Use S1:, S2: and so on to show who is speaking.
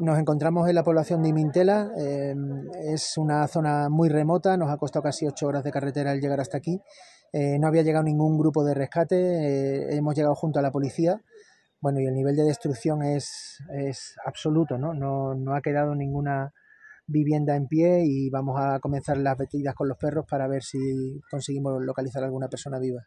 S1: Nos encontramos en la población de Imintela, eh, es una zona muy remota, nos ha costado casi ocho horas de carretera el llegar hasta aquí. Eh, no había llegado ningún grupo de rescate, eh, hemos llegado junto a la policía. Bueno, y el nivel de destrucción es, es absoluto, ¿no? ¿no? No ha quedado ninguna vivienda en pie y vamos a comenzar las batidas con los perros para ver si conseguimos localizar a alguna persona viva.